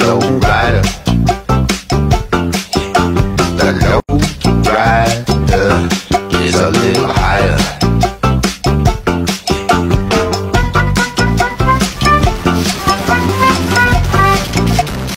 low rider. The low rider is a little higher.